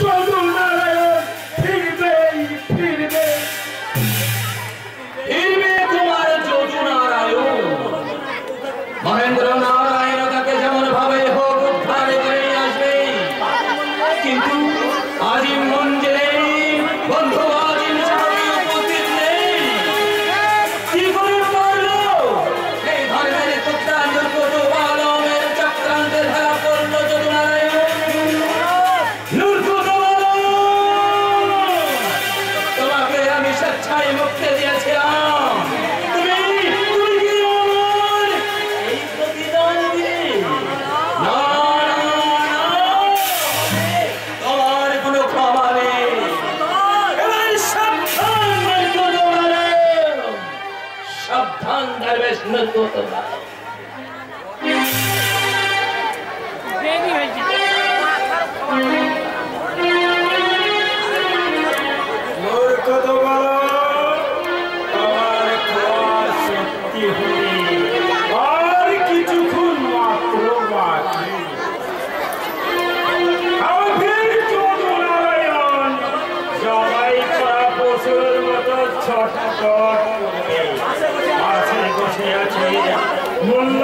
চন্দ্রনারায়ণ ফিরবেই ফিরবে ফিরবে। তোমার নারায়ণ। মহেন্দ্র স্বেচ্ছায় মুক্তি দিয়েছিলাম তুমি তুমি কি আমার এই প্রতিদান দিলে না তোমার কোনো ক্ষমা নেই। সাবধান দরবেশ নরকুত মূর্খত আছে বসে আছে। মোল্লা